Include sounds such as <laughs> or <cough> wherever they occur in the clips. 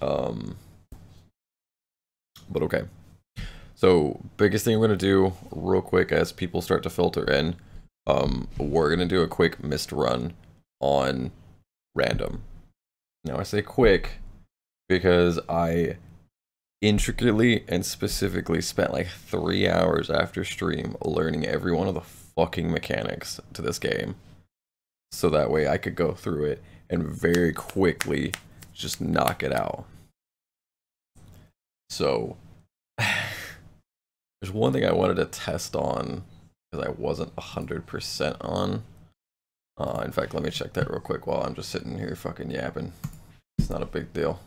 Um, but okay. So biggest thing we're gonna do real quick as people start to filter in, um, we're gonna do a quick Myst run on random. Now I say quick because I intricately and specifically spent like three hours after stream learning every one of the fucking mechanics to this game. So that way I could go through it and very quickly just knock it out. So <sighs> there's one thing I wanted to test on because I wasn't 100% on. Uh, in fact, let me check that real quick while I'm just sitting here fucking yapping. It's not a big deal.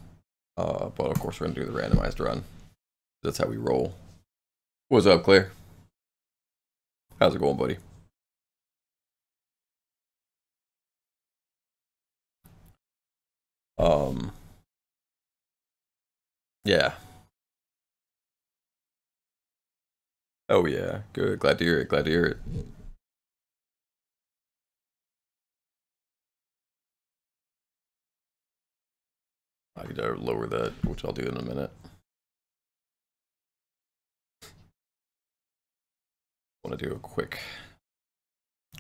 Uh, but of course, we're going to do the randomized run. That's how we roll. What's up, Claire? How's it going, buddy? Um, yeah. Oh yeah, good. Glad to hear it. Glad to hear it. I could uh, lower that, which I'll do in a minute. Want to do a quick,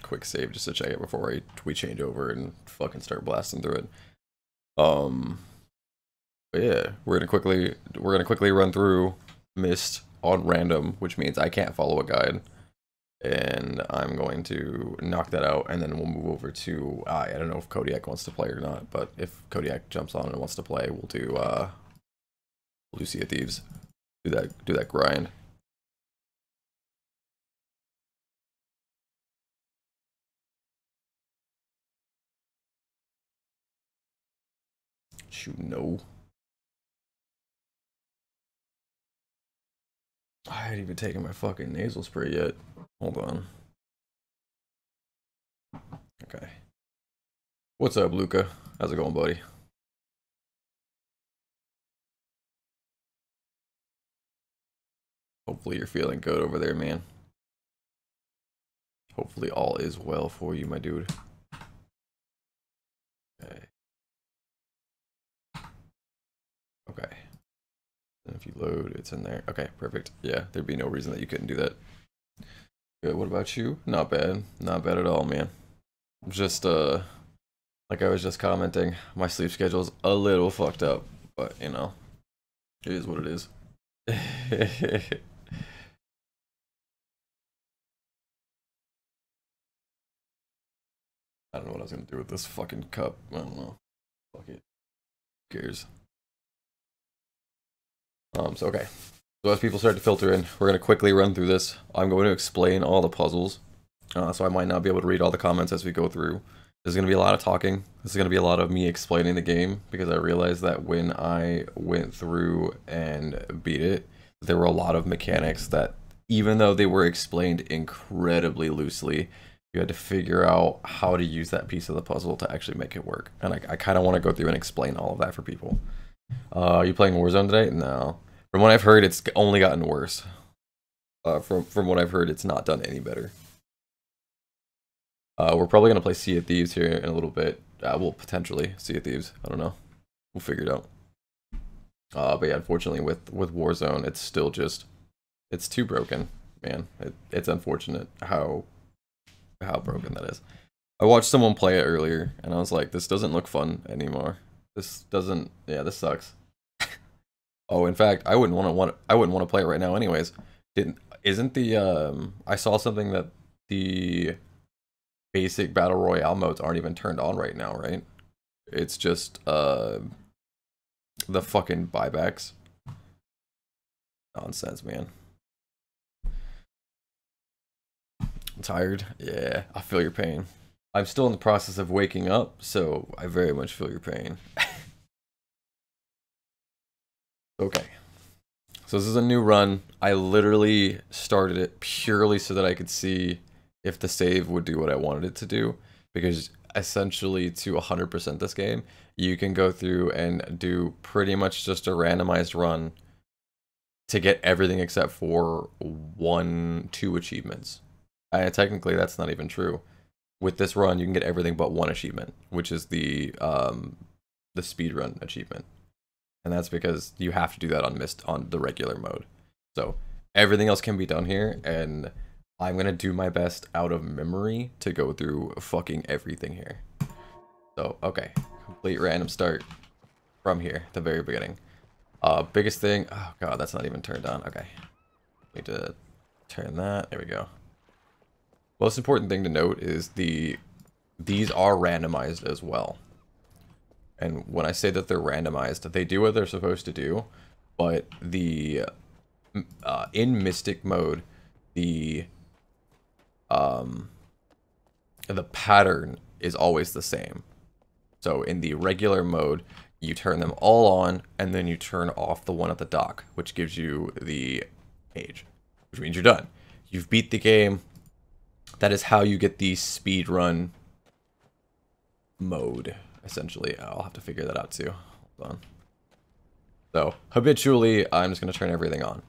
quick save just to check it before I we change over and fucking start blasting through it. Um, yeah, we're gonna quickly we're gonna quickly run through Myst on random, which means I can't follow a guide. And I'm going to knock that out, and then we'll move over to uh, I don't know if Kodiak wants to play or not, but if Kodiak jumps on and wants to play, we'll do uh, we'll do Thieves, do that do that grind. Shoot, no. I hadn't even taken my fucking nasal spray yet. Hold on. Okay. What's up, Luca? How's it going, buddy? Hopefully you're feeling good over there, man. Hopefully all is well for you, my dude. Okay. Okay. And if you load, it's in there. Okay, perfect. Yeah, there'd be no reason that you couldn't do that. Good. What about you? Not bad. Not bad at all, man. Just, uh, like I was just commenting, my sleep schedule's a little fucked up, but, you know, it is what it is. <laughs> I don't know what I was gonna do with this fucking cup. I don't know. Fuck it. Who cares? Um, so okay. So as people start to filter in, we're going to quickly run through this. I'm going to explain all the puzzles. Uh, so I might not be able to read all the comments as we go through. There's going to be a lot of talking. This is going to be a lot of me explaining the game because I realized that when I went through and beat it, there were a lot of mechanics that even though they were explained incredibly loosely, you had to figure out how to use that piece of the puzzle to actually make it work. And I, I kind of want to go through and explain all of that for people. Uh, you playing Warzone today? No. From what I've heard, it's only gotten worse. Uh, from from what I've heard, it's not done any better. Uh, we're probably gonna play Sea of Thieves here in a little bit. Uh, well, potentially Sea of Thieves. I don't know. We'll figure it out. Uh, but yeah, unfortunately, with with Warzone, it's still just it's too broken, man. It, it's unfortunate how how broken that is. I watched someone play it earlier, and I was like, this doesn't look fun anymore. This doesn't. Yeah, this sucks. <laughs> oh, in fact, I wouldn't want to want. I wouldn't want to play it right now, anyways. Didn't isn't the um? I saw something that the basic battle royale modes aren't even turned on right now, right? It's just uh the fucking buybacks. Nonsense, man. I'm tired. Yeah, I feel your pain. I'm still in the process of waking up, so I very much feel your pain. okay. So this is a new run. I literally started it purely so that I could see if the save would do what I wanted it to do. Because essentially to 100% this game, you can go through and do pretty much just a randomized run to get everything except for one, two achievements. And technically that's not even true with this run, you can get everything but one achievement, which is the um, the speed run achievement. And that's because you have to do that on Myst on the regular mode. So everything else can be done here, and I'm gonna do my best out of memory to go through fucking everything here. So, okay. Complete random start from here, the very beginning. Uh, biggest thing, oh god, that's not even turned on. Okay. Need to turn that, there we go. Most important thing to note is the these are randomized as well. And when I say that they're randomized, they do what they're supposed to do, but the uh, in Mystic mode, the um, the pattern is always the same. So in the regular mode, you turn them all on, and then you turn off the one at the dock, which gives you the age, which means you're done. You've beat the game. That is how you get the speed run mode, essentially. I'll have to figure that out too. Hold on. So, habitually, I'm just going to turn everything on.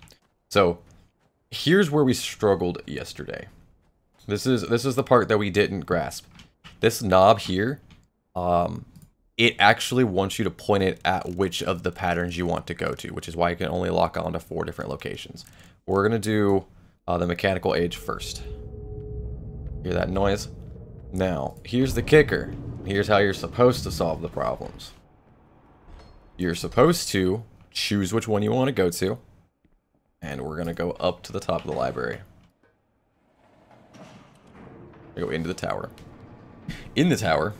So, here's where we struggled yesterday. This is this is the part that we didn't grasp. This knob here, um, it actually wants you to point it at which of the patterns you want to go to, which is why you can only lock on to four different locations. We're going to do uh, the mechanical age first. Hear that noise? Now, here's the kicker. Here's how you're supposed to solve the problems. You're supposed to choose which one you want to go to. And we're going to go up to the top of the library. Go into the tower. In the tower,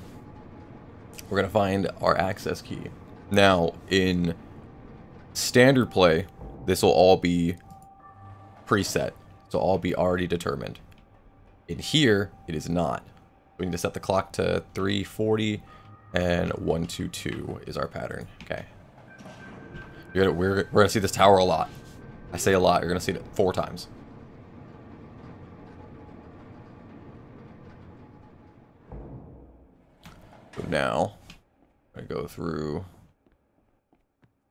we're going to find our access key. Now, in standard play, this will all be preset. So all be already determined. In here, it is not. We need to set the clock to 340 and 122 is our pattern. Okay. You're gonna, we're, we're to see this tower a lot. I say a lot. You're going to see it four times. So now, I go through.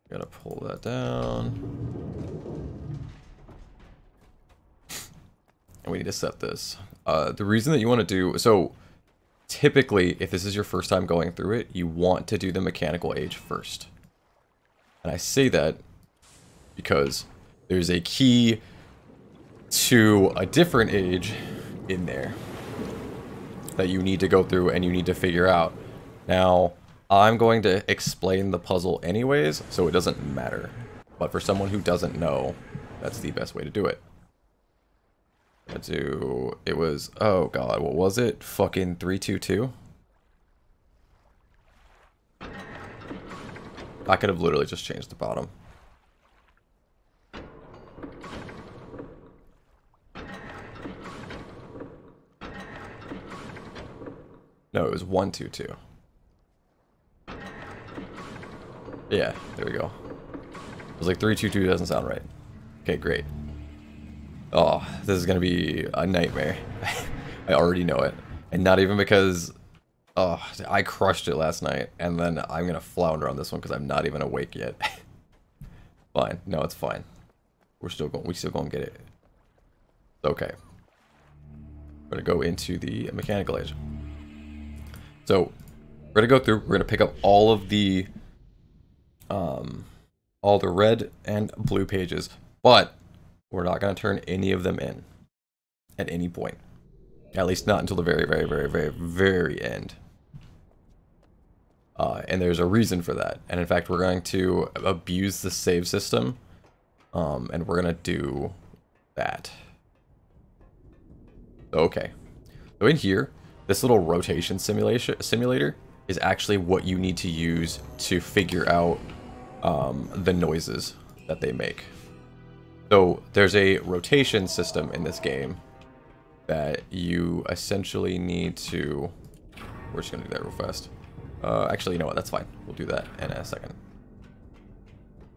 Gotta pull that down. <laughs> And we need to set this. Uh, the reason that you want to do... So, typically, if this is your first time going through it, you want to do the mechanical age first. And I say that because there's a key to a different age in there that you need to go through and you need to figure out. Now, I'm going to explain the puzzle anyways, so it doesn't matter. But for someone who doesn't know, that's the best way to do it. I do, it was, oh god, what was it? Fucking 322? I could have literally just changed the bottom. No, it was 122. Yeah, there we go. I was like 322 doesn't sound right. Okay, great. Oh, this is gonna be a nightmare. <laughs> I already know it. And not even because, oh, I crushed it last night, and then I'm gonna flounder on this one because I'm not even awake yet. <laughs> fine, no, it's fine. We're still going. We still gonna get it. Okay. We're gonna go into the mechanical age. So we're gonna go through. We're gonna pick up all of the, um, all the red and blue pages, but we're not going to turn any of them in at any point. At least not until the very, very, very, very, very end. Uh, and there's a reason for that. And in fact, we're going to abuse the save system. Um, and we're going to do that. Okay. So in here, this little rotation simulation simulator is actually what you need to use to figure out um, the noises that they make. So there's a rotation system in this game that you essentially need to... We're just going to do that real fast. Uh, actually, you know what? That's fine. We'll do that in a second.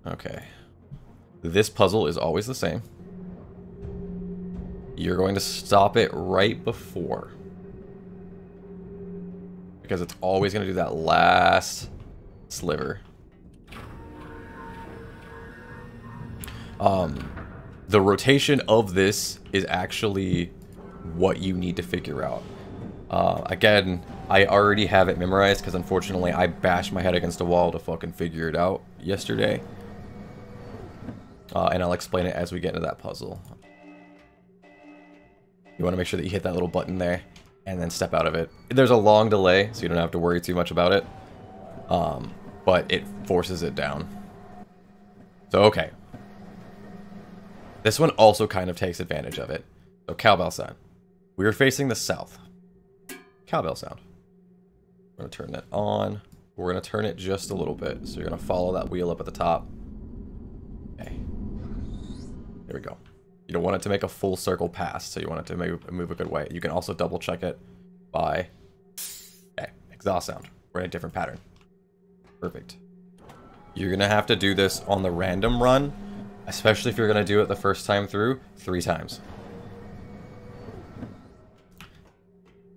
Okay. This puzzle is always the same. You're going to stop it right before. Because it's always going to do that last sliver. Um, the rotation of this is actually what you need to figure out. Uh, again, I already have it memorized because unfortunately I bashed my head against a wall to fucking figure it out yesterday. Uh, and I'll explain it as we get into that puzzle. You want to make sure that you hit that little button there and then step out of it. There's a long delay, so you don't have to worry too much about it. Um, but it forces it down. So, okay. This one also kind of takes advantage of it. So, cowbell sound. We are facing the south. Cowbell sound. We're going to turn that on. We're going to turn it just a little bit. So you're going to follow that wheel up at the top. Okay. There we go. You don't want it to make a full circle pass, so you want it to move, move a good way. You can also double check it by... Okay, exhaust sound. We're in a different pattern. Perfect. You're going to have to do this on the random run, especially if you're going to do it the first time through, three times.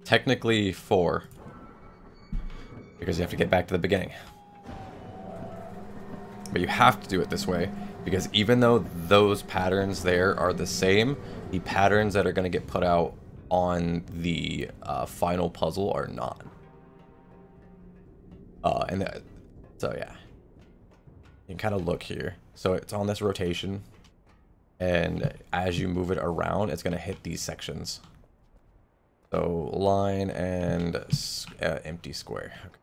Technically four, because you have to get back to the beginning. But you have to do it this way, because even though those patterns there are the same, the patterns that are going to get put out on the uh, final puzzle are not. Uh, and that, so yeah, you can kind of look here. So it's on this rotation, and as you move it around, it's going to hit these sections. So line and uh, empty square. Okay.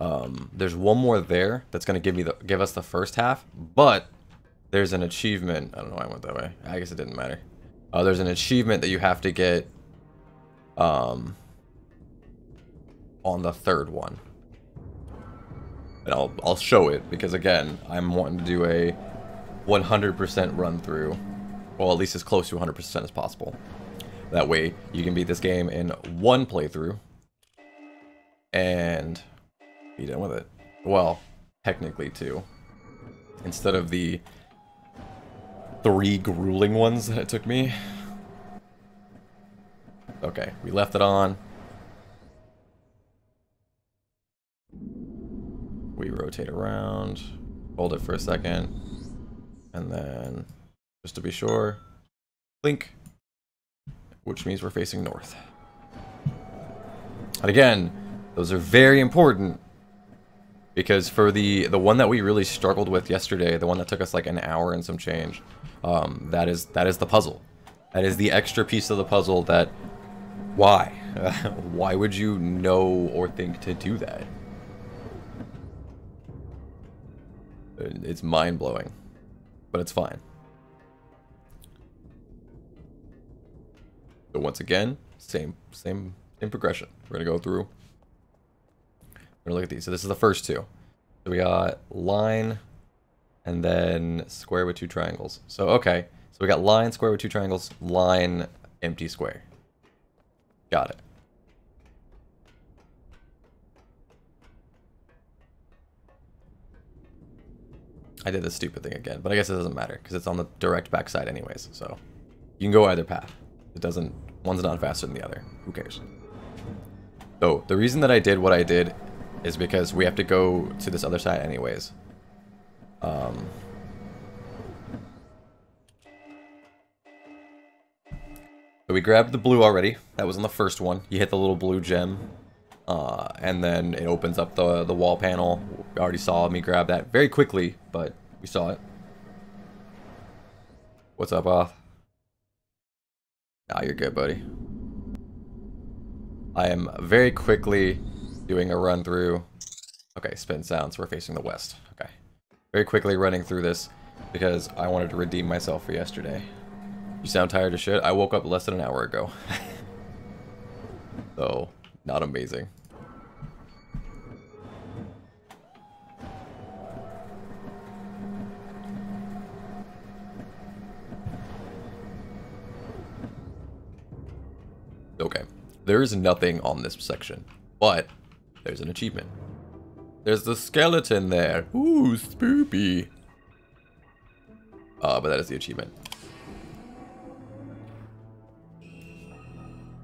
Um, there's one more there that's going to give me the give us the first half, but there's an achievement. I don't know why I went that way. I guess it didn't matter. Uh, there's an achievement that you have to get um, on the third one. And I'll, I'll show it because, again, I'm wanting to do a 100% run through. Well, at least as close to 100% as possible. That way, you can beat this game in one playthrough. And be done with it. Well, technically two. Instead of the three grueling ones that it took me. Okay, we left it on. We rotate around, hold it for a second, and then, just to be sure, blink, which means we're facing north. And again, those are very important because for the the one that we really struggled with yesterday, the one that took us like an hour and some change, um, that is that is the puzzle. That is the extra piece of the puzzle that why? <laughs> why would you know or think to do that? It's mind-blowing. But it's fine. So once again, same same same progression. We're gonna go through we're gonna look at these. So this is the first two. So we got line and then square with two triangles. So okay. So we got line, square with two triangles, line, empty square. Got it. I did the stupid thing again, but I guess it doesn't matter because it's on the direct backside anyways. So you can go either path. It doesn't, one's not faster than the other. Who cares? So the reason that I did what I did is because we have to go to this other side anyways. Um, so we grabbed the blue already. That was on the first one. You hit the little blue gem. Uh, and then it opens up the, the wall panel. We already saw me grab that very quickly, but we saw it. What's up, Oth? Ah, you're good, buddy. I am very quickly doing a run through. Okay, spin sounds. We're facing the west. Okay. Very quickly running through this because I wanted to redeem myself for yesterday. You sound tired as shit? I woke up less than an hour ago. <laughs> so, not amazing. Okay. There is nothing on this section, but there's an achievement. There's the skeleton there. Ooh, spoopy. Uh, but that is the achievement.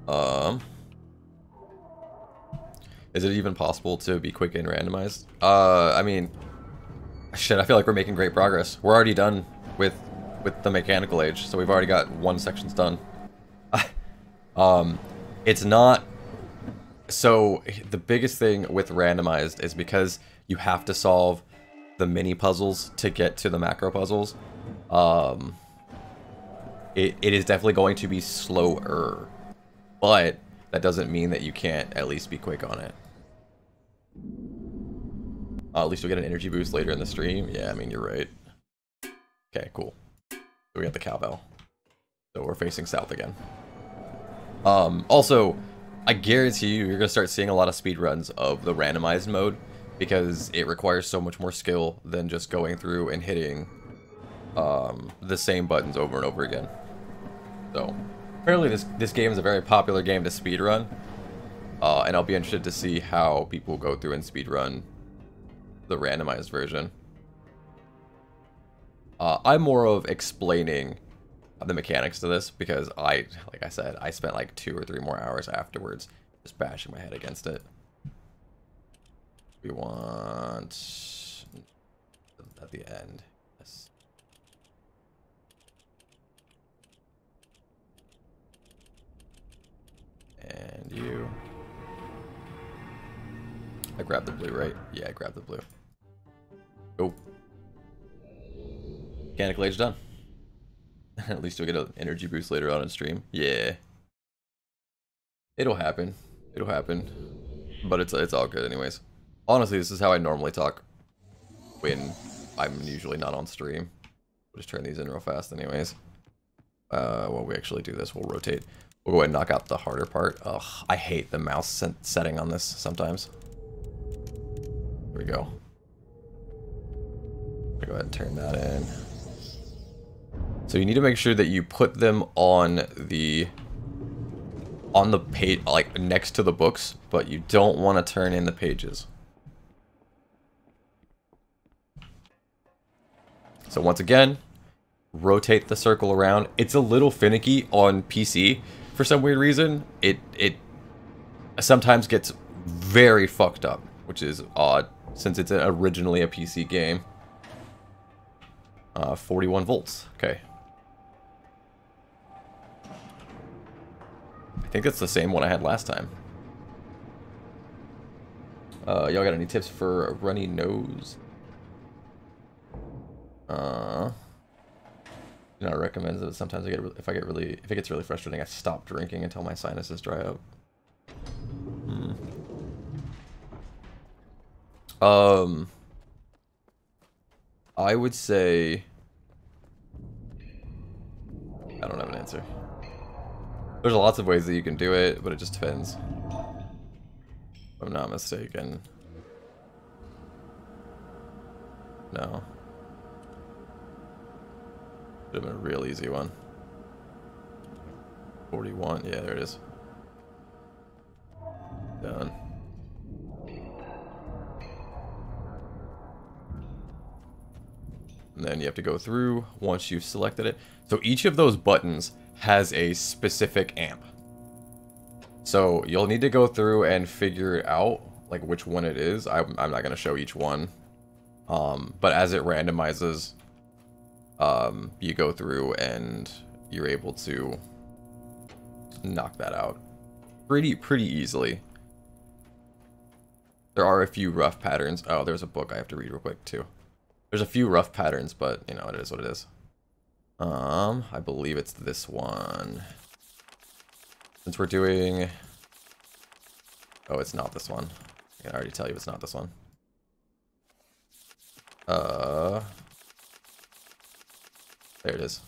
Um, is it even possible to be quick and randomized? Uh, I mean, shit. I feel like we're making great progress. We're already done with with the mechanical age, so we've already got one section's done. Um, it's not so the biggest thing with randomized is because you have to solve the mini puzzles to get to the macro puzzles. Um, it, it is definitely going to be slower, but that doesn't mean that you can't at least be quick on it. Uh, at least we'll get an energy boost later in the stream. Yeah, I mean, you're right. Okay, cool. So we got the cowbell. So we're facing south again. Um, also, I guarantee you, you're going to start seeing a lot of speedruns of the randomized mode because it requires so much more skill than just going through and hitting um, the same buttons over and over again. So, apparently this, this game is a very popular game to speedrun, uh, and I'll be interested to see how people go through and speedrun the randomized version. Uh, I'm more of explaining the mechanics to this because I, like I said, I spent like two or three more hours afterwards just bashing my head against it. We want at the end. Yes. And you. I grabbed the blue, right? Yeah, I grabbed the blue. Oh. Mechanical age done. <laughs> At least you'll get an energy boost later on in stream. Yeah. It'll happen. It'll happen. But it's it's all good anyways. Honestly, this is how I normally talk when I'm usually not on stream. We'll just turn these in real fast anyways. Uh, while we actually do this, we'll rotate. We'll go ahead and knock out the harder part. Ugh, I hate the mouse setting on this sometimes. Here we go. Go ahead and turn that in. So you need to make sure that you put them on the on the page like next to the books, but you don't want to turn in the pages. So once again, rotate the circle around. It's a little finicky on PC for some weird reason. It it sometimes gets very fucked up, which is odd since it's originally a PC game. Uh, 41 volts. Okay. I think it's the same one I had last time. Uh, y'all got any tips for a runny nose? Uh, I recommend that sometimes I get if I get really if it gets really frustrating, I stop drinking until my sinuses dry up. Hmm. Um, I would say I don't have an answer. There's lots of ways that you can do it, but it just depends. If I'm not mistaken. No. Should have been a real easy one. 41, yeah, there it is. Done. And then you have to go through once you've selected it. So each of those buttons has a specific amp. So you'll need to go through and figure out like which one it is. I'm, I'm not going to show each one. Um, but as it randomizes, um, you go through and you're able to knock that out pretty, pretty easily. There are a few rough patterns. Oh, there's a book I have to read real quick too. There's a few rough patterns, but you know, it is what it is. Um, I believe it's this one. Since we're doing... Oh, it's not this one. I can already tell you it's not this one. Uh... There it is.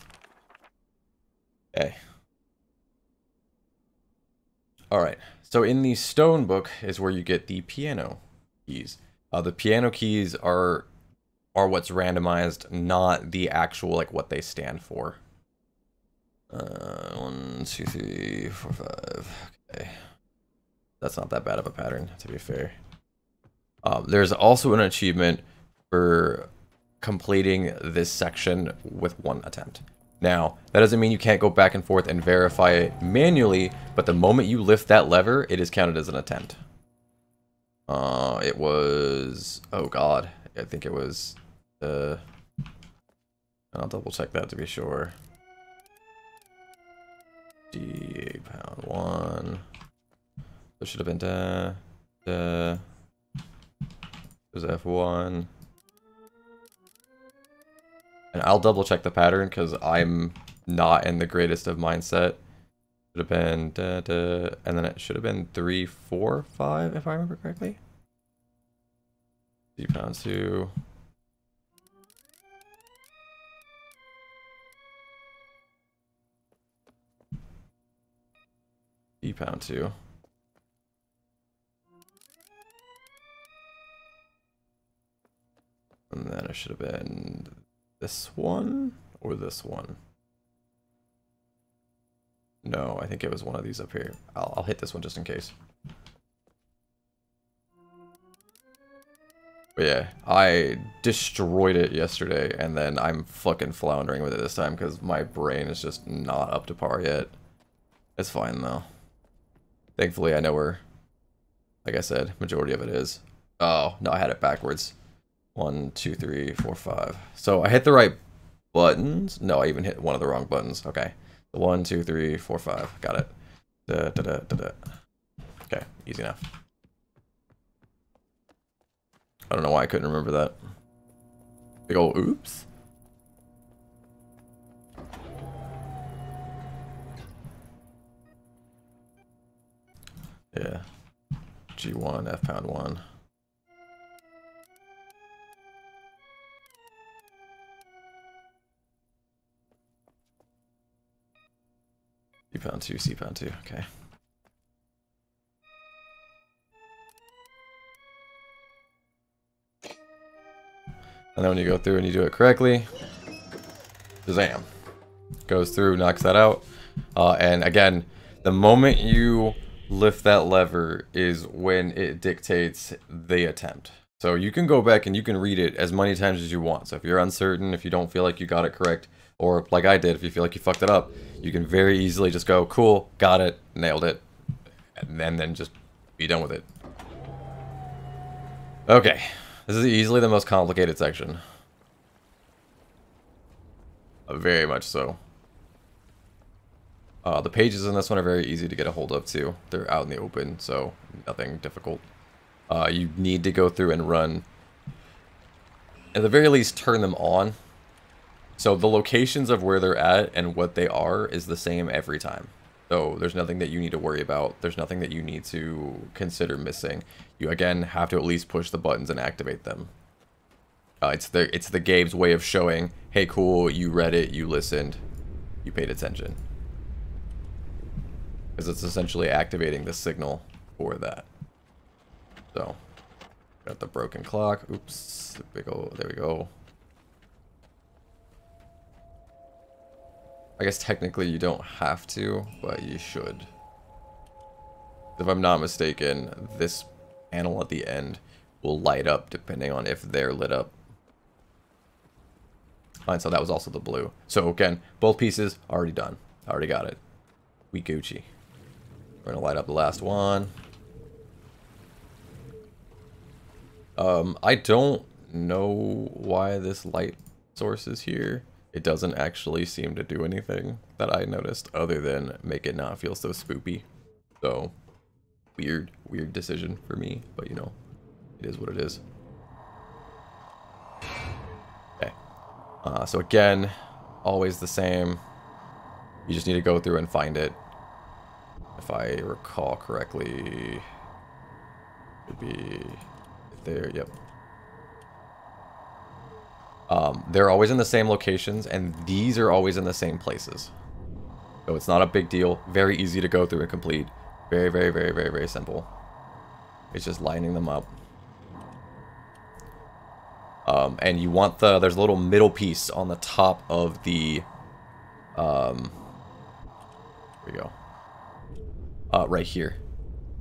Okay. Alright, so in the stone book is where you get the piano keys. Uh, the piano keys are are what's randomized, not the actual, like, what they stand for. Uh, one, two, three, four, five. Okay. That's not that bad of a pattern, to be fair. Um, there's also an achievement for completing this section with one attempt. Now, that doesn't mean you can't go back and forth and verify it manually, but the moment you lift that lever, it is counted as an attempt. Uh, it was, oh god, I think it was uh, I'll double check that to be sure. D8 pound one. There should have been da, da. There's F1. And I'll double check the pattern because I'm not in the greatest of mindset. Should have been da, da, and then it should have been three, four, five, if I remember correctly. D pound two. D pound two. And then it should have been this one or this one. No, I think it was one of these up here. I'll, I'll hit this one just in case. But yeah, I destroyed it yesterday, and then I'm fucking floundering with it this time because my brain is just not up to par yet. It's fine, though. Thankfully, I know where, like I said, majority of it is. Oh, no, I had it backwards. One, two, three, four, five. So I hit the right buttons. No, I even hit one of the wrong buttons. Okay. One, two, three, four, five. Got it. Da, da, da. Okay, easy enough. I don't know why I couldn't remember that. Big ol' oops. Yeah. G1, F pound 1. C pound 2, C pound 2, okay. And then when you go through and you do it correctly, Shazam. Goes through, knocks that out. Uh, and again, the moment you lift that lever is when it dictates the attempt. So you can go back and you can read it as many times as you want. So if you're uncertain, if you don't feel like you got it correct, or like I did, if you feel like you fucked it up, you can very easily just go, cool, got it, nailed it, and then, then just be done with it. Okay, this is easily the most complicated section. Uh, very much so. Uh, the pages in this one are very easy to get a hold of too. They're out in the open, so nothing difficult. Uh, you need to go through and run. At the very least, turn them on. So the locations of where they're at and what they are is the same every time. So there's nothing that you need to worry about. There's nothing that you need to consider missing. You again have to at least push the buttons and activate them. Uh, it's the it's the game's way of showing, hey, cool, you read it, you listened, you paid attention. Because it's essentially activating the signal for that. So, got the broken clock. Oops, there we go. I guess technically you don't have to, but you should. If I'm not mistaken, this panel at the end will light up depending on if they're lit up. And so that was also the blue. So again, both pieces already done. Already got it. We Gucci. We're gonna light up the last one. Um, I don't know why this light source is here. It doesn't actually seem to do anything that I noticed other than make it not feel so spoopy. So, weird, weird decision for me, but you know, it is what it is. Okay. Uh, so again, always the same. You just need to go through and find it. If I recall correctly, would be there, yep. Um, they're always in the same locations, and these are always in the same places. So it's not a big deal. Very easy to go through and complete. Very, very, very, very, very simple. It's just lining them up. Um, and you want the, there's a little middle piece on the top of the, um, here we go, uh, right here,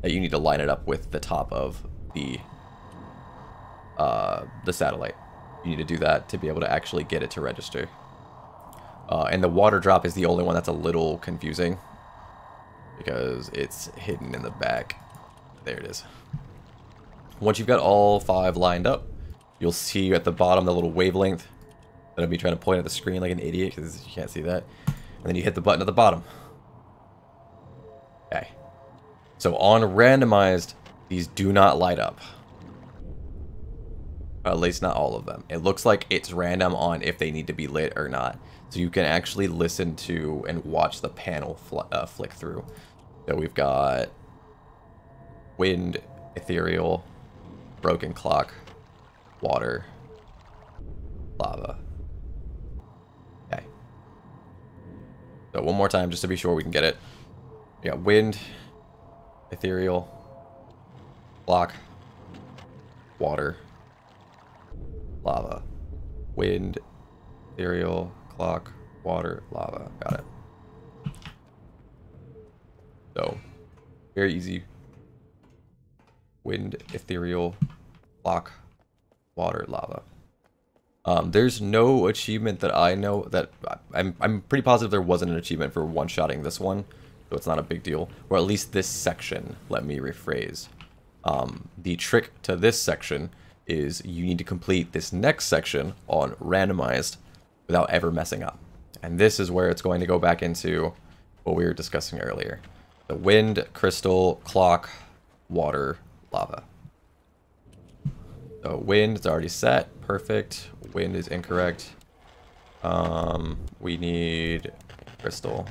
that you need to line it up with the top of the, uh, the satellite. You need to do that to be able to actually get it to register. Uh, and the water drop is the only one that's a little confusing. Because it's hidden in the back. There it is. Once you've got all five lined up, you'll see at the bottom the little wavelength that I'll be trying to point at the screen like an idiot because you can't see that. And then you hit the button at the bottom. So on randomized, these do not light up. At least not all of them. It looks like it's random on if they need to be lit or not. So you can actually listen to and watch the panel fl uh, flick through. So we've got wind, ethereal, broken clock, water, lava. Okay. So one more time just to be sure we can get it. We got wind, ethereal, clock, water, lava, wind, ethereal, clock, water, lava. Got it. So, very easy. Wind, ethereal, clock, water, lava. Um, there's no achievement that I know that I'm I'm pretty positive there wasn't an achievement for one-shotting this one, so it's not a big deal. Or at least this section. Let me rephrase. Um, the trick to this section is you need to complete this next section on randomized without ever messing up. And this is where it's going to go back into what we were discussing earlier. The wind, crystal, clock, water, lava. So wind is already set. Perfect. Wind is incorrect. Um, we need crystal.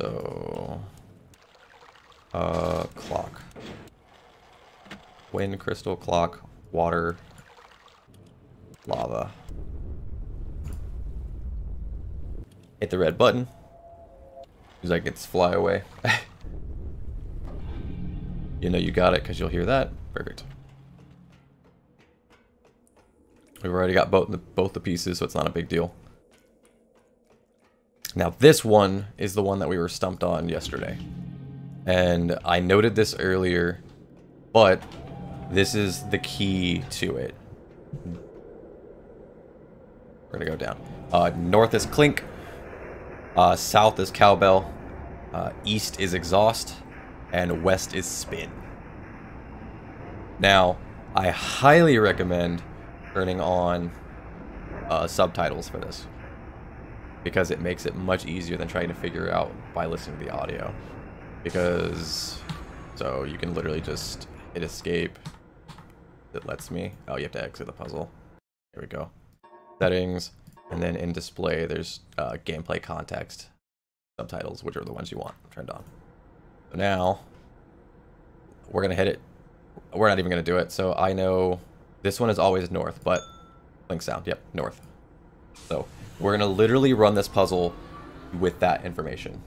So, uh, clock. Wind, crystal, clock, water, lava. Hit the red button. Seems like it's fly away. <laughs> you know you got it because you'll hear that. Perfect. We've already got both the, both the pieces, so it's not a big deal. Now this one is the one that we were stumped on yesterday. And I noted this earlier, but this is the key to it. We're gonna go down. Uh, north is Clink. Uh, south is Cowbell. Uh, east is Exhaust. And west is Spin. Now, I highly recommend turning on uh, subtitles for this because it makes it much easier than trying to figure out by listening to the audio. Because so you can literally just hit escape. It lets me. Oh you have to exit the puzzle. Here we go. Settings. And then in display there's uh, gameplay context. Subtitles which are the ones you want turned on. So now we're gonna hit it. We're not even gonna do it. So I know this one is always north, but clink sound, yep, north. So we're gonna literally run this puzzle with that information.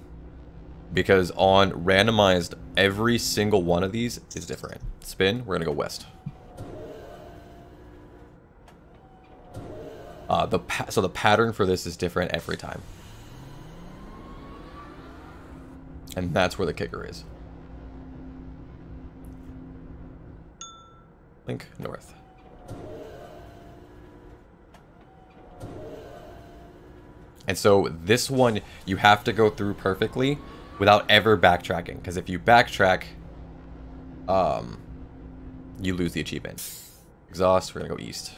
Because on randomized, every single one of these is different. Spin, we're gonna go west. Uh, the so the pattern for this is different every time. And that's where the kicker is. Clink north. And so this one, you have to go through perfectly without ever backtracking. Because if you backtrack, um, you lose the achievement. Exhaust, we're going to go east.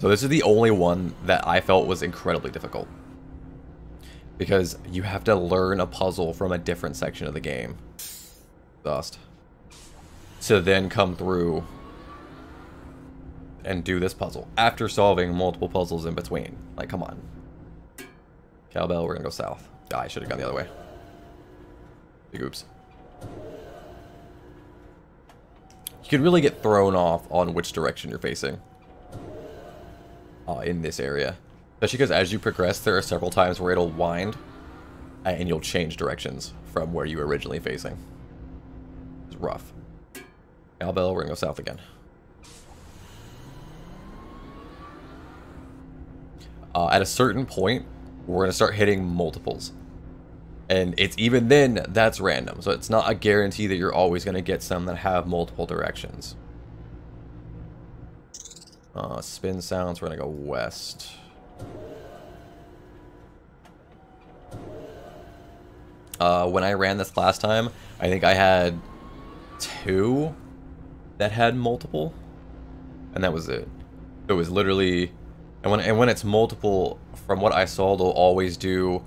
So this is the only one that I felt was incredibly difficult. Because you have to learn a puzzle from a different section of the game. Exhaust. To then come through and do this puzzle after solving multiple puzzles in between. Like, come on. Cowbell, we're gonna go south. Ah, I should have gone the other way. Big oops. You can really get thrown off on which direction you're facing. Uh, in this area. Especially because as you progress, there are several times where it'll wind, uh, and you'll change directions from where you were originally facing. It's rough. Cowbell, we're gonna go south again. Uh, at a certain point, we're going to start hitting multiples. And it's even then, that's random. So it's not a guarantee that you're always going to get some that have multiple directions. Uh, spin sounds, we're going to go west. Uh, when I ran this last time, I think I had two that had multiple. And that was it. It was literally and when and when it's multiple from what I saw, they'll always do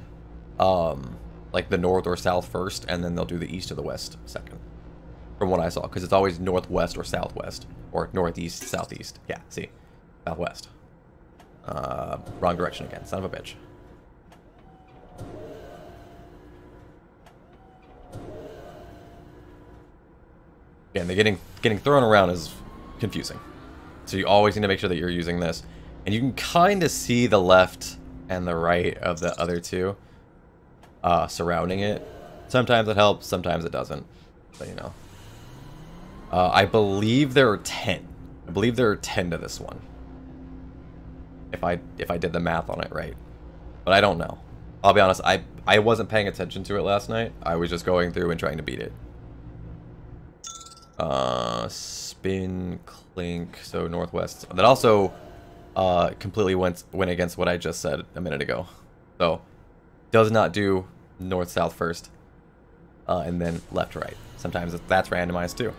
um, like the north or south first, and then they'll do the east or the west second. From what I saw, because it's always northwest or southwest, or northeast, southeast. Yeah, see, southwest. Uh, wrong direction again. Son of a bitch. Again, the getting getting thrown around is confusing. So you always need to make sure that you're using this. And you can kind of see the left and the right of the other two uh, surrounding it. Sometimes it helps, sometimes it doesn't. But you know. Uh, I believe there are 10. I believe there are 10 to this one. If I if I did the math on it right. But I don't know. I'll be honest, I, I wasn't paying attention to it last night. I was just going through and trying to beat it. Uh, spin, clink, so northwest. That also uh, completely went, went against what I just said a minute ago. So, does not do north-south first, uh, and then left-right. Sometimes that's randomized too.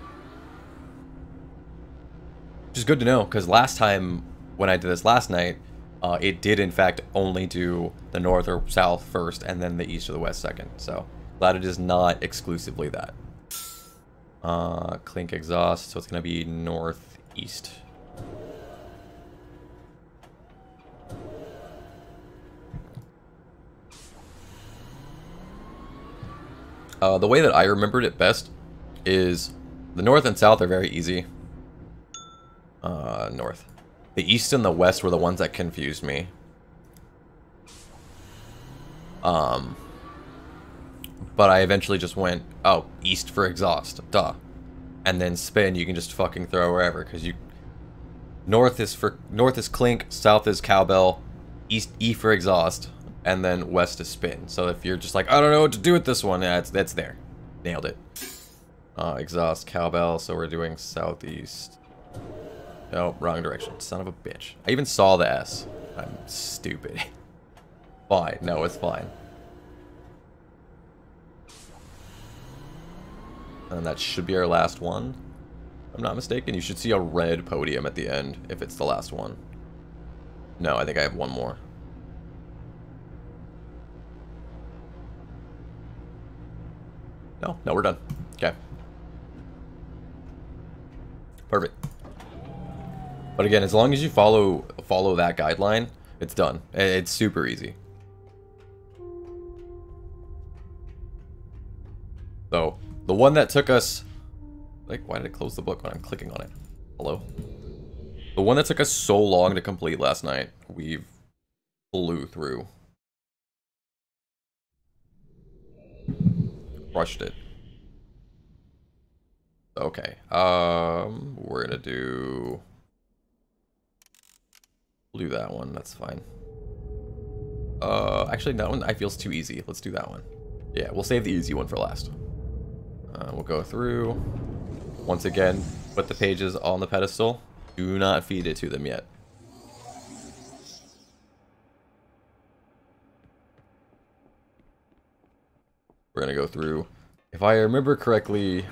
Which is good to know, because last time when I did this last night, uh, it did in fact only do the north or south first, and then the east or the west second. So, glad it is not exclusively that. Uh, clink exhaust, so it's going to be northeast. Uh, the way that I remembered it best is the north and south are very easy. Uh, north. The east and the west were the ones that confused me. Um, but I eventually just went, oh, east for exhaust, duh. And then spin, you can just fucking throw wherever, because you... North is for north is clink, south is cowbell, east E for exhaust, and then west to spin. So if you're just like, I don't know what to do with this one, yeah, it's, that's there. Nailed it. Uh, exhaust, cowbell, so we're doing southeast. Oh, wrong direction. Son of a bitch. I even saw the S. I'm stupid. <laughs> fine. No, it's fine. And that should be our last one. I'm not mistaken. You should see a red podium at the end if it's the last one. No, I think I have one more. No, no, we're done. Okay. Perfect. But again, as long as you follow follow that guideline, it's done. It's super easy. So, the one that took us... Like, why did it close the book when I'm clicking on it? Hello? The one that took us so long to complete last night, we've blew through. Crushed it. Okay. Um, we're gonna do... We'll do that one, that's fine. Uh, actually, that one I feels too easy. Let's do that one. Yeah, we'll save the easy one for last. Uh, we'll go through. Once again, put the pages on the pedestal. Do not feed it to them yet. We're to go through. If I remember correctly,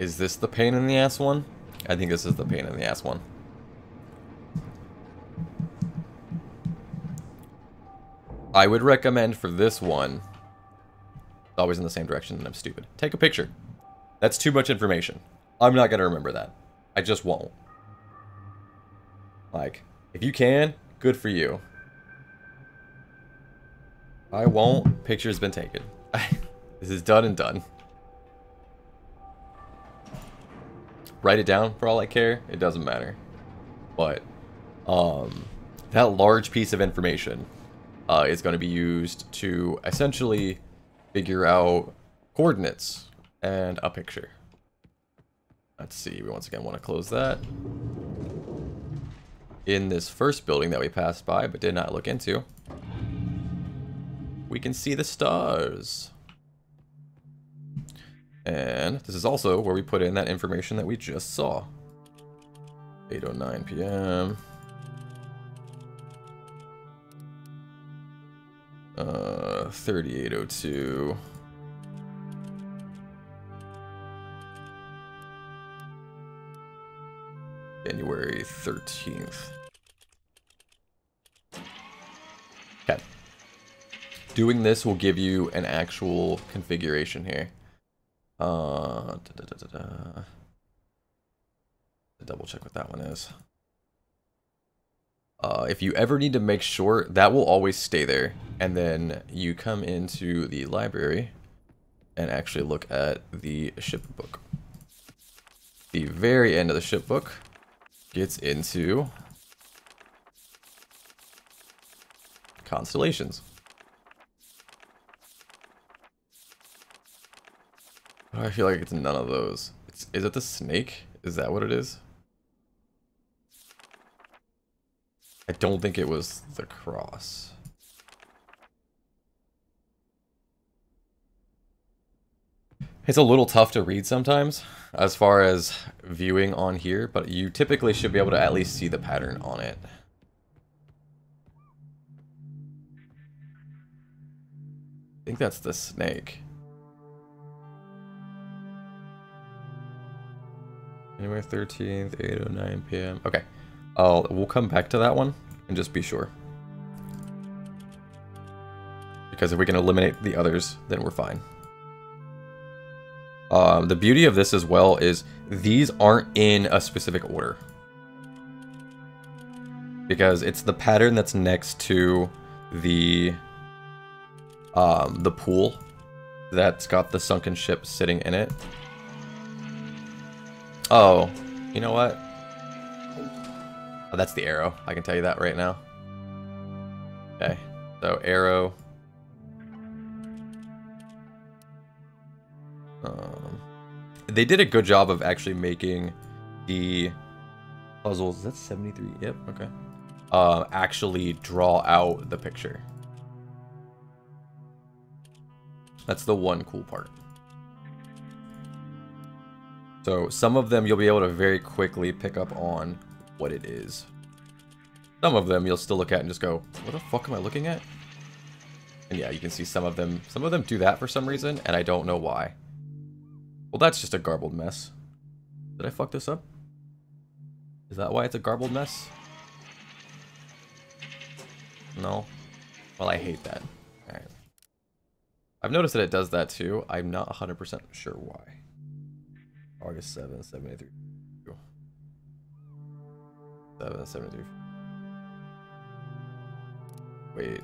is this the pain in the ass one? I think this is the pain in the ass one. I would recommend for this one always in the same direction and I'm stupid. Take a picture. That's too much information. I'm not to remember that. I just won't. Like, if you can, good for you. I won't. Picture's been taken. <laughs> this is done and done. Write it down for all I care. It doesn't matter. But, um, that large piece of information uh, is going to be used to essentially figure out coordinates and a picture. Let's see, we once again want to close that. In this first building that we passed by but did not look into, we can see the stars. And this is also where we put in that information that we just saw. 8.09 p.m. Uh, 3802. January 13th. Doing this will give you an actual configuration here. Uh, da, da, da, Double check what that one is. Uh, if you ever need to make sure, that will always stay there. And then you come into the library and actually look at the ship book. The very end of the ship book gets into constellations. I feel like it's none of those. It's, is it the snake? Is that what it is? I don't think it was the cross. It's a little tough to read sometimes as far as viewing on here, but you typically should be able to at least see the pattern on it. I think that's the snake. January 13th, 8.09 p.m. Okay. I'll, we'll come back to that one and just be sure. Because if we can eliminate the others, then we're fine. Um, the beauty of this as well is these aren't in a specific order. Because it's the pattern that's next to the um, the pool that's got the sunken ship sitting in it. Oh, you know what? Oh, that's the arrow. I can tell you that right now. Okay, so arrow. Um, they did a good job of actually making the puzzles. Is that 73? Yep, okay. Uh, actually draw out the picture. That's the one cool part. So some of them you'll be able to very quickly pick up on what it is. Some of them you'll still look at and just go, what the fuck am I looking at? And yeah, you can see some of them, some of them do that for some reason, and I don't know why. Well, that's just a garbled mess. Did I fuck this up? Is that why it's a garbled mess? No? Well, I hate that. Alright. I've noticed that it does that too. I'm not 100% sure why. August 7th, 73. 7, 73. Wait.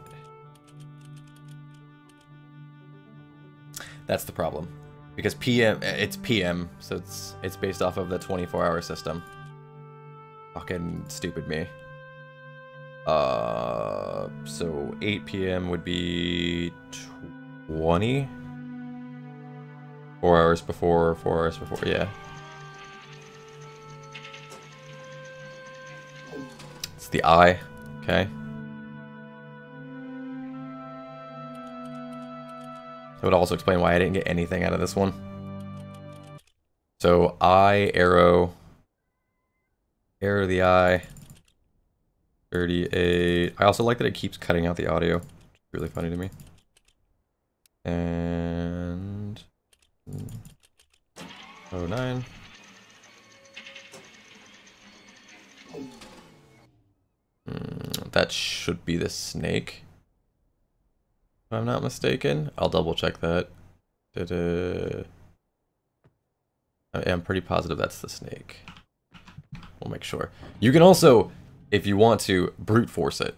That's the problem. Because PM, it's PM, so it's it's based off of the 24-hour system. Fucking stupid me. Uh, so 8 p.m. would be 20? Four hours before, four hours before, yeah. It's the eye, okay. That would also explain why I didn't get anything out of this one. So, eye, arrow, arrow the eye, 38. I also like that it keeps cutting out the audio. It's really funny to me. Snake. If I'm not mistaken. I'll double check that. Da -da. I am pretty positive that's the snake. We'll make sure. You can also, if you want to, brute force it.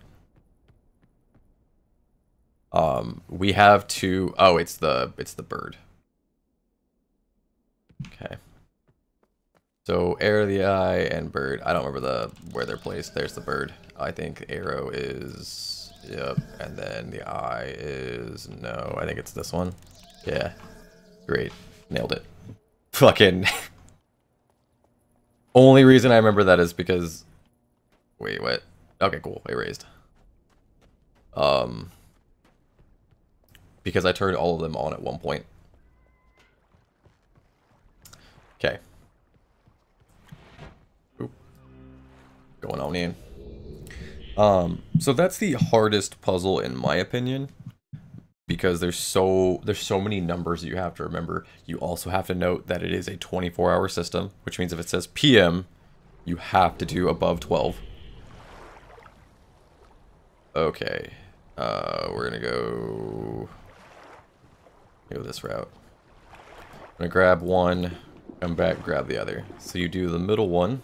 Um, we have to. Oh, it's the it's the bird. Okay. So arrow the eye and bird. I don't remember the where they're placed. There's the bird. I think arrow is Yep, and then the eye is... No, I think it's this one. Yeah. Great. Nailed it. Fucking... <laughs> Only reason I remember that is because... Wait, what? Okay, cool. Erased. Um... Because I turned all of them on at one point. Okay. In. Um, so that's the hardest puzzle in my opinion because there's so there's so many numbers you have to remember. You also have to note that it is a 24-hour system, which means if it says PM, you have to do above 12. Okay. Uh, we're gonna go go this route. I'm gonna grab one, come back, grab the other. So you do the middle one,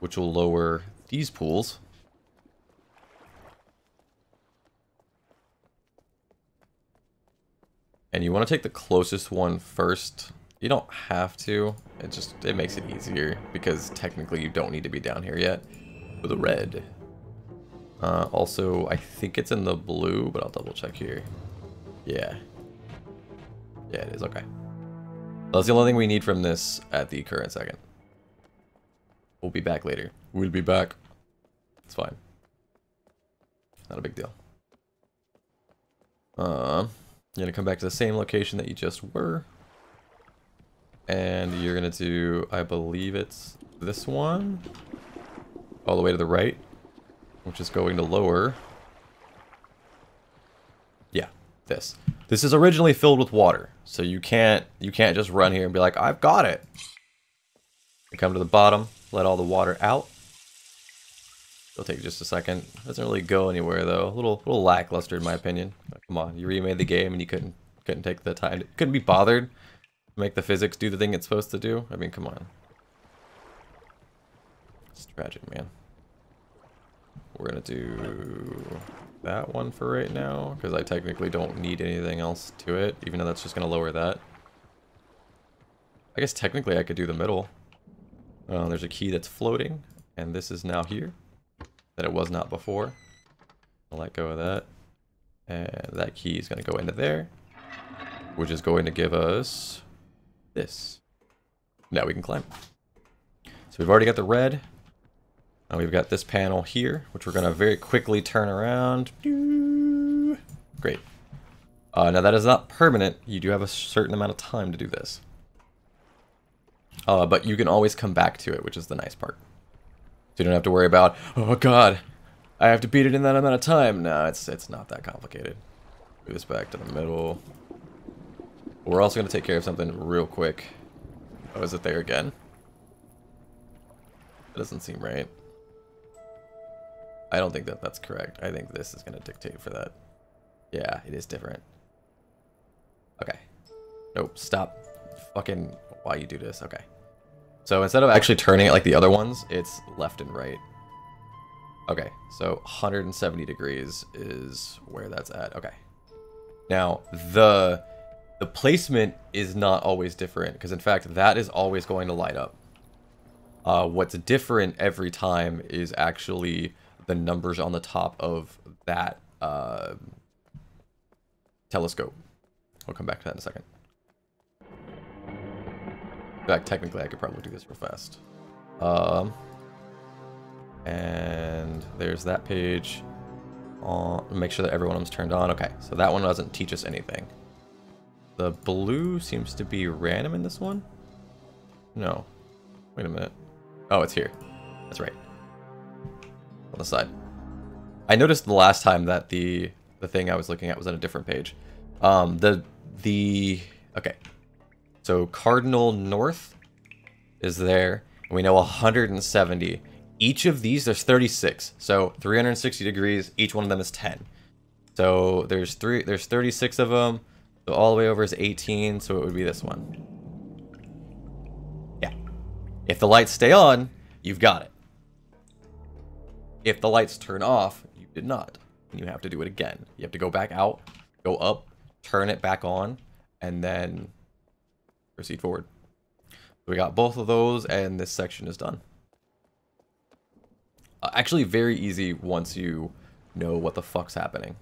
which will lower these pools. And you want to take the closest one first. You don't have to. It just it makes it easier because technically you don't need to be down here yet. With the red. Uh, also, I think it's in the blue, but I'll double check here. Yeah. Yeah, it is. Okay. That's the only thing we need from this at the current second. We'll be back later. We'll be back. It's fine. Not a big deal. Uh, you're going to come back to the same location that you just were. And you're going to do, I believe it's this one. All the way to the right. Which is going to lower. Yeah, this. This is originally filled with water. So you can't you can't just run here and be like, I've got it. You come to the bottom, let all the water out. It'll take just a second. Doesn't really go anywhere though. A little little lackluster in my opinion. Come on, you remade the game and you couldn't couldn't take the time. To, couldn't be bothered to make the physics do the thing it's supposed to do. I mean, come on. It's tragic, man. We're gonna do that one for right now, because I technically don't need anything else to it, even though that's just gonna lower that. I guess technically I could do the middle. Uh, there's a key that's floating, and this is now here, that it was not before. I'll let go of that. And that key is gonna go into there, which is going to give us this. Now we can climb. So we've already got the red, uh, we've got this panel here, which we're going to very quickly turn around. Great. Uh, now that is not permanent. You do have a certain amount of time to do this. Uh, but you can always come back to it, which is the nice part. So you don't have to worry about, oh god, I have to beat it in that amount of time. No, it's, it's not that complicated. Move this back to the middle. We're also going to take care of something real quick. Oh, is it there again? It doesn't seem right. I don't think that that's correct. I think this is going to dictate for that. Yeah, it is different. Okay. Nope, stop. Fucking why you do this. Okay. So instead of actually turning it like the other ones, it's left and right. Okay, so 170 degrees is where that's at. Okay. Now, the the placement is not always different, because in fact, that is always going to light up. Uh, what's different every time is actually the numbers on the top of that uh, telescope. We'll come back to that in a second. Fact, technically, I could probably do this real fast. Um, and there's that page. On, make sure that every one of them's turned on. Okay, so that one doesn't teach us anything. The blue seems to be random in this one. No. Wait a minute. Oh, it's here. That's right on the side. I noticed the last time that the the thing I was looking at was on a different page. Um, the the okay, so cardinal north is there, and we know 170. Each of these, there's 36, so 360 degrees. Each one of them is 10. So there's three, there's 36 of them. So all the way over is 18, so it would be this one. Yeah. If the lights stay on, you've got it. If the lights turn off, you did not. You have to do it again. You have to go back out, go up, turn it back on, and then proceed forward. We got both of those, and this section is done. Uh, actually, very easy once you know what the fuck's happening.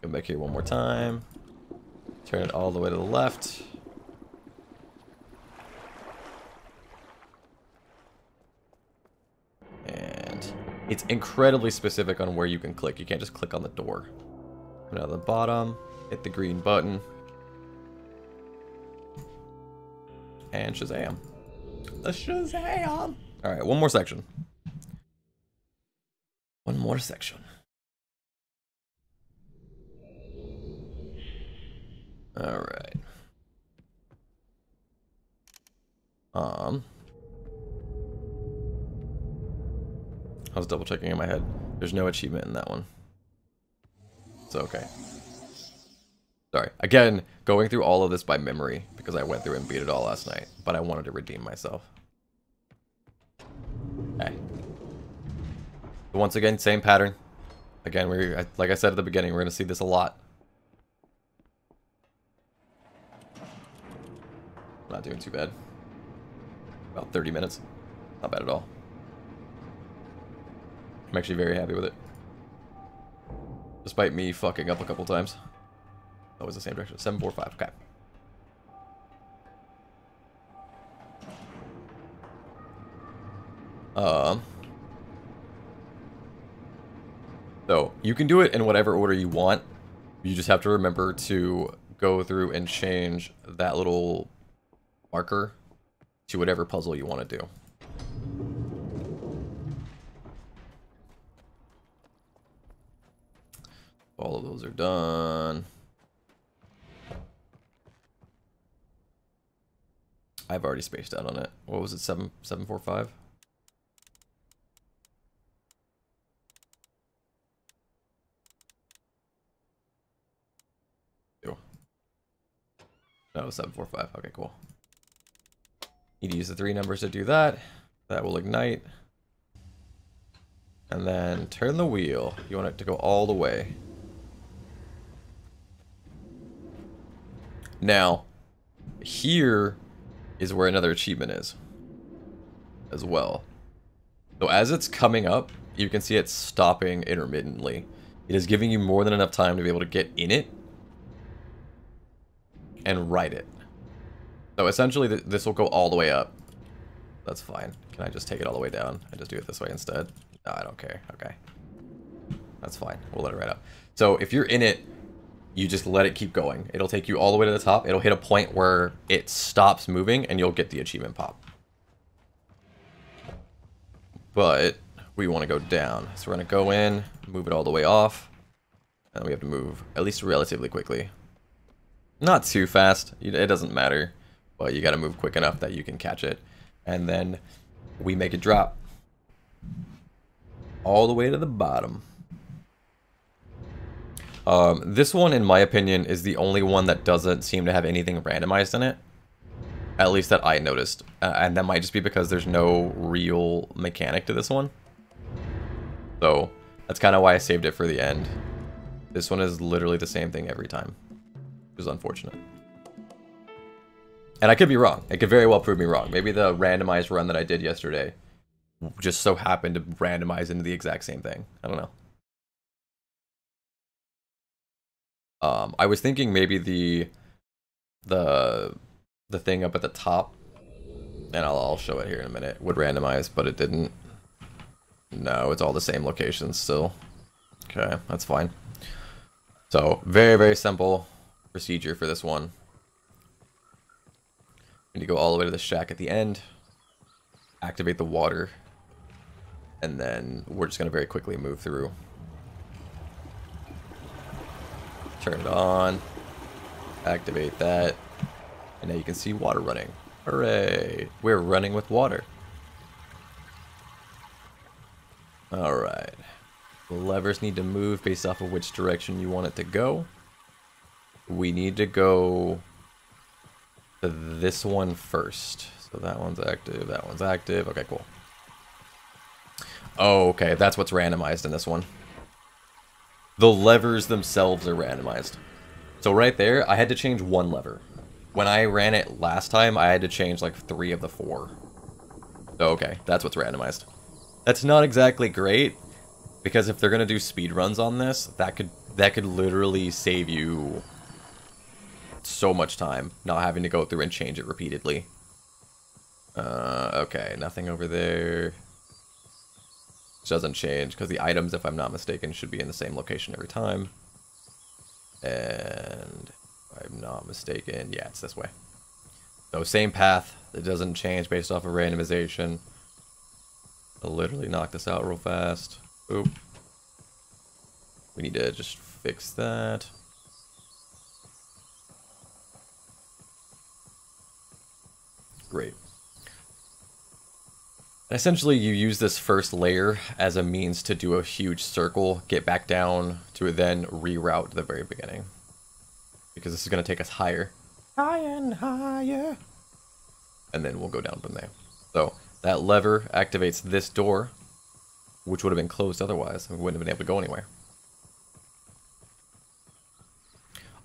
Come back here one more time. Turn it all the way to the left. And it's incredibly specific on where you can click. You can't just click on the door. Now the bottom, hit the green button. And Shazam. The Shazam! Alright, one more section. One more section. Alright. Um... I was double checking in my head. There's no achievement in that one. It's okay. Sorry. Again, going through all of this by memory because I went through and beat it all last night, but I wanted to redeem myself. Okay. Once again, same pattern. Again, we like I said at the beginning, we're going to see this a lot. Not doing too bad. About 30 minutes. Not bad at all. I'm actually very happy with it. Despite me fucking up a couple times. That was the same direction. 745, okay. Um... So, you can do it in whatever order you want. You just have to remember to go through and change that little marker to whatever puzzle you want to do. All of those are done. I've already spaced out on it. What was it? Seven seven four five. No, 745. Okay, cool. Need to use the three numbers to do that. That will ignite. And then turn the wheel. You want it to go all the way. Now, here is where another achievement is as well. So as it's coming up, you can see it stopping intermittently. It is giving you more than enough time to be able to get in it and write it. So essentially, th this will go all the way up. That's fine. Can I just take it all the way down and just do it this way instead? No, I don't care. Okay. That's fine. We'll let it right up. So if you're in it, you just let it keep going. It'll take you all the way to the top. It'll hit a point where it stops moving and you'll get the achievement pop. But we want to go down. So we're going to go in, move it all the way off. And we have to move at least relatively quickly. Not too fast. It doesn't matter. But you got to move quick enough that you can catch it. And then we make it drop. All the way to the bottom. Um, this one, in my opinion, is the only one that doesn't seem to have anything randomized in it. At least that I noticed. Uh, and that might just be because there's no real mechanic to this one. So, that's kind of why I saved it for the end. This one is literally the same thing every time. Which is unfortunate. And I could be wrong. It could very well prove me wrong. Maybe the randomized run that I did yesterday just so happened to randomize into the exact same thing. I don't know. Um, I was thinking maybe the the the thing up at the top, and I'll, I'll show it here in a minute, would randomize, but it didn't. No, it's all the same locations still. Okay, that's fine. So, very, very simple procedure for this one. You need to go all the way to the shack at the end, activate the water, and then we're just going to very quickly move through. Turn it on. Activate that. And now you can see water running. Hooray! We're running with water. Alright. The levers need to move based off of which direction you want it to go. We need to go to this one first. So that one's active, that one's active. Okay, cool. Oh, okay, that's what's randomized in this one the levers themselves are randomized. So right there, I had to change one lever. When I ran it last time, I had to change like three of the four. So okay, that's what's randomized. That's not exactly great, because if they're gonna do speed runs on this, that could that could literally save you so much time, not having to go through and change it repeatedly. Uh, okay, nothing over there. Which doesn't change, because the items, if I'm not mistaken, should be in the same location every time. And I'm not mistaken, yeah, it's this way. So same path, it doesn't change based off of randomization. I'll literally knock this out real fast. Oop. We need to just fix that. Great. Essentially, you use this first layer as a means to do a huge circle, get back down to then reroute the very beginning. Because this is going to take us higher. Higher and higher. And then we'll go down from there. So, that lever activates this door, which would have been closed otherwise. We wouldn't have been able to go anywhere.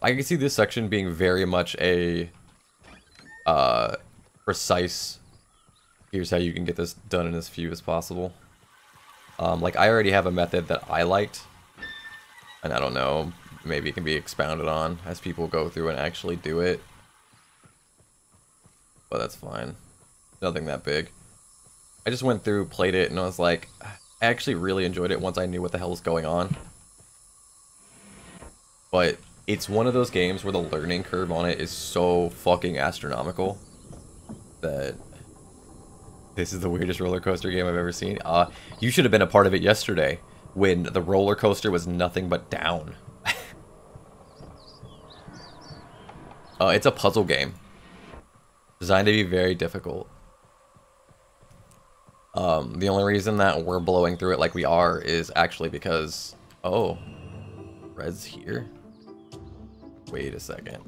I can see this section being very much a uh, precise, here's how you can get this done in as few as possible. Um, like, I already have a method that I liked, and I don't know, maybe it can be expounded on as people go through and actually do it. But that's fine. Nothing that big. I just went through, played it, and I was like, I actually really enjoyed it once I knew what the hell was going on. But it's one of those games where the learning curve on it is so fucking astronomical that this is the weirdest roller coaster game I've ever seen. Uh, you should have been a part of it yesterday when the roller coaster was nothing but down. <laughs> uh, it's a puzzle game designed to be very difficult. Um, the only reason that we're blowing through it like we are is actually because, oh, Red's here. Wait a second.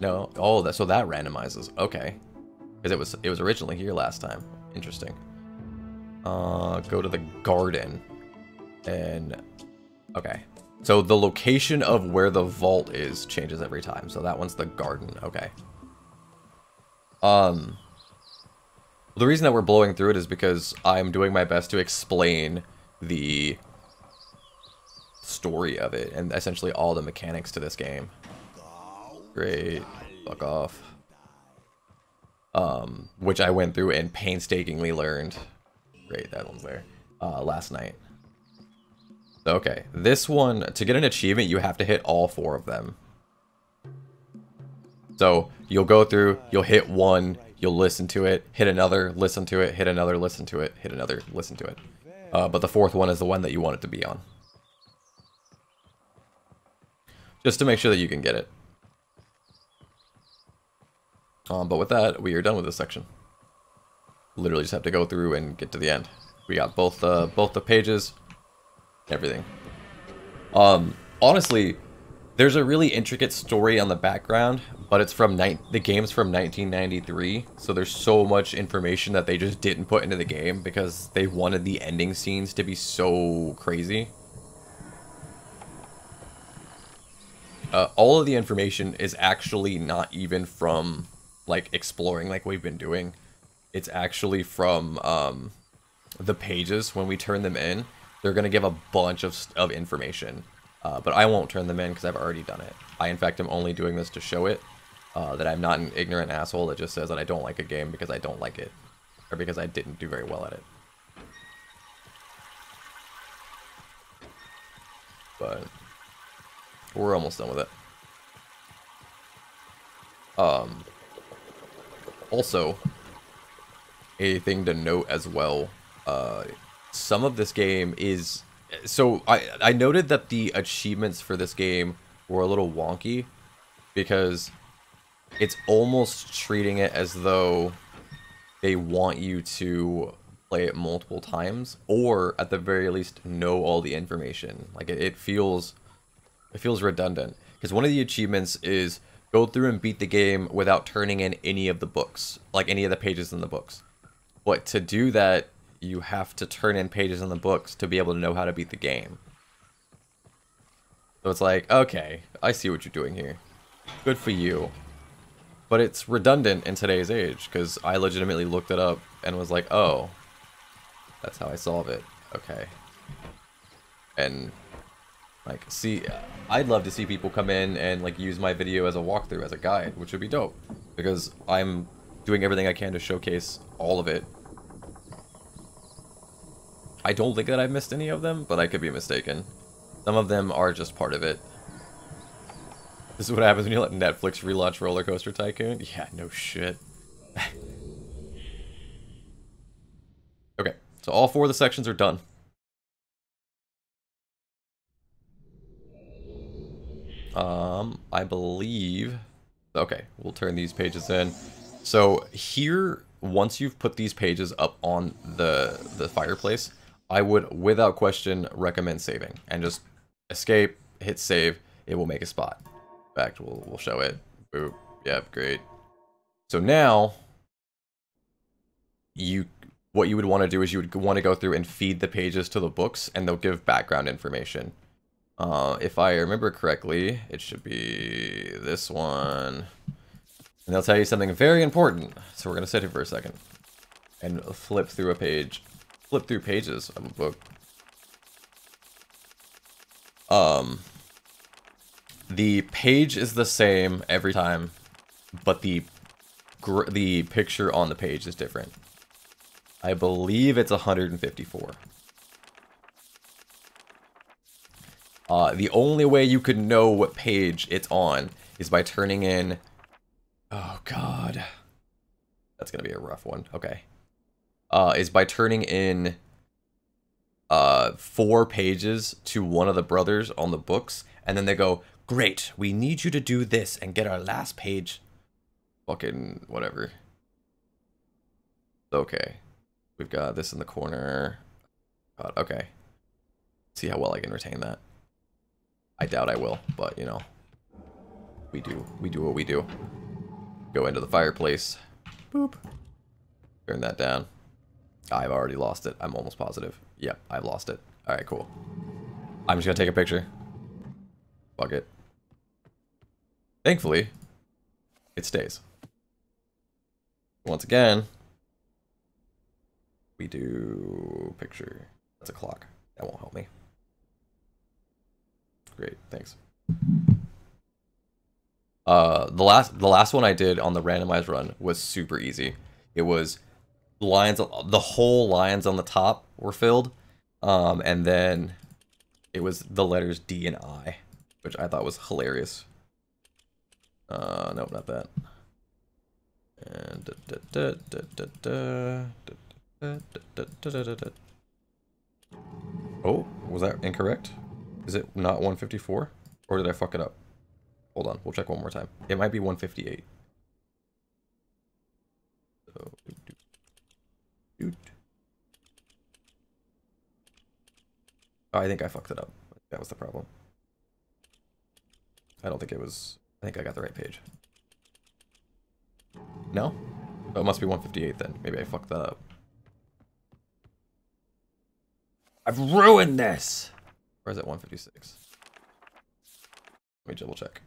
No. Oh, that, so that randomizes. Okay. Because it was it was originally here last time. Interesting. Uh, go to the garden. And... Okay. So the location of where the vault is changes every time. So that one's the garden. Okay. Um... The reason that we're blowing through it is because I'm doing my best to explain the story of it and essentially all the mechanics to this game. Great. Fuck off. Um, which I went through and painstakingly learned. Great, that one's there. Uh, last night. Okay, this one, to get an achievement, you have to hit all four of them. So, you'll go through, you'll hit one, you'll listen to it, hit another, listen to it, hit another, listen to it, hit another, listen to it. Uh, but the fourth one is the one that you want it to be on. Just to make sure that you can get it. Um, but with that, we are done with this section. Literally just have to go through and get to the end. We got both uh, both the pages, everything. Um, honestly, there's a really intricate story on the background, but it's from the game's from 1993, so there's so much information that they just didn't put into the game because they wanted the ending scenes to be so crazy. uh, all of the information is actually not even from like exploring like we've been doing. It's actually from um, the pages when we turn them in. They're gonna give a bunch of of information, uh, but I won't turn them in because I've already done it. I in fact am only doing this to show it uh, that I'm not an ignorant asshole that just says that I don't like a game because I don't like it or because I didn't do very well at it. But we're almost done with it. Um, also, a thing to note as well, uh, some of this game is... So, I, I noted that the achievements for this game were a little wonky, because it's almost treating it as though they want you to play it multiple times, or at the very least know all the information. Like, it, it feels it feels redundant. Because one of the achievements is go through and beat the game without turning in any of the books, like any of the pages in the books. But to do that, you have to turn in pages in the books to be able to know how to beat the game. So it's like, okay, I see what you're doing here. Good for you. But it's redundant in today's age, because I legitimately looked it up and was like, oh, that's how I solve it. Okay. And like, see, I'd love to see people come in and like use my video as a walkthrough, as a guide, which would be dope. Because I'm doing everything I can to showcase all of it. I don't think that I've missed any of them, but I could be mistaken. Some of them are just part of it. This is what happens when you let Netflix relaunch Roller Coaster Tycoon? <laughs> Yeah, no shit. <laughs> okay, so all four of the sections are done. Um, I believe... Okay, we'll turn these pages in. So here, once you've put these pages up on the the fireplace, I would without question recommend saving and just escape, hit save. It will make a spot. In fact, we'll we'll show it. Boop. Yep, great. So now you what you would want to do is you would want to go through and feed the pages to the books and they'll give background information. Uh, if I remember correctly, it should be this one. And they'll tell you something very important. So we're going to sit here for a second and flip through a page. Flip through pages of a book. Um, the page is the same every time, but the the picture on the page is different. I believe it's 154. Uh, the only way you could know what page it's on is by turning in... Oh, God. That's going to be a rough one. Okay. Uh, is by turning in uh, four pages to one of the brothers on the books, and then they go, Great, we need you to do this and get our last page. Fucking whatever. Okay. We've got this in the corner. God, okay. See how well I can retain that. I doubt I will, but you know. We do we do what we do. Go into the fireplace. Boop. Turn that down. I've already lost it. I'm almost positive. Yep, I've lost it. Alright, cool. I'm just gonna take a picture. Fuck it. Thankfully, it stays. Once again, we do picture. That's a clock. That won't help me. Great, thanks. Uh, the last the last one I did on the randomized run was super easy. It was lines, the whole lines on the top were filled, um, and then it was the letters D and I, which I thought was hilarious. Uh, nope, not that. And da, da, da, Oh, was that incorrect? Is it not 154? Or did I fuck it up? Hold on, we'll check one more time. It might be 158. Oh, I think I fucked it up. That was the problem. I don't think it was... I think I got the right page. No? Oh, it must be 158 then. Maybe I fucked that up. I've ruined this! Or is it 156? Let me double check.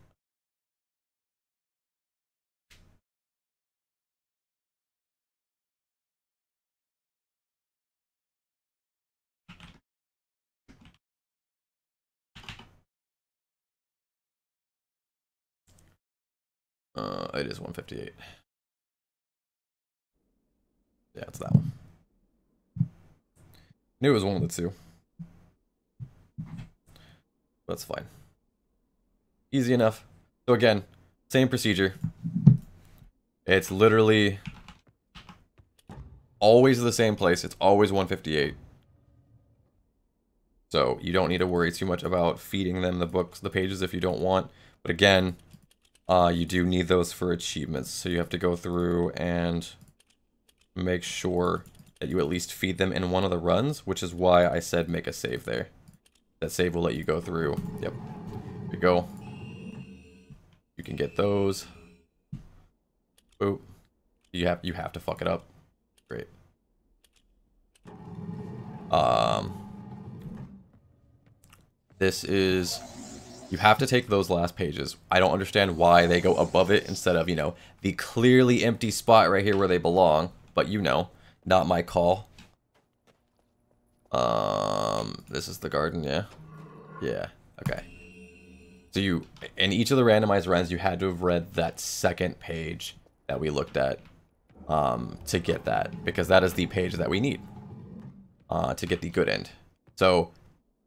Uh, it is 158. Yeah, it's that one. I Knew it was one of the two. That's fine. Easy enough. So again, same procedure. It's literally always the same place. It's always 158. So you don't need to worry too much about feeding them the books, the pages if you don't want. But again, uh, you do need those for achievements. So you have to go through and make sure that you at least feed them in one of the runs, which is why I said make a save there. That save will let you go through. Yep. Here you go. You can get those. Boop. You have you have to fuck it up. Great. Um this is you have to take those last pages. I don't understand why they go above it instead of, you know, the clearly empty spot right here where they belong, but you know. Not my call. Um, this is the garden, yeah? Yeah, okay. So you, in each of the randomized runs, you had to have read that second page that we looked at um, to get that, because that is the page that we need uh, to get the good end. So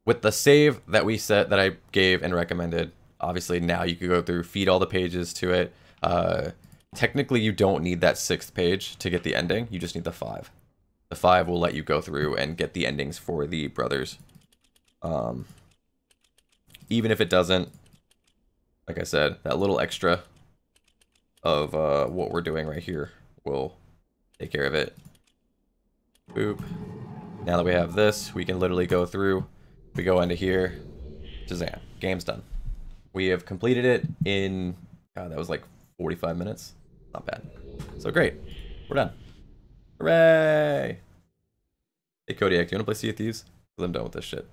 with the save that we set, that I gave and recommended, obviously now you could go through, feed all the pages to it, uh, Technically, you don't need that sixth page to get the ending. You just need the five. The five will let you go through and get the endings for the brothers. Um, even if it doesn't, like I said, that little extra of uh, what we're doing right here will Take care of it. Boop. Now that we have this, we can literally go through. We go into here. Shazam. Game's done. We have completed it in, God, that was like 45 minutes. Not bad. So great. We're done. Hooray! Hey Kodiak, do you want to play Sea of Thieves? Because I'm done with this shit.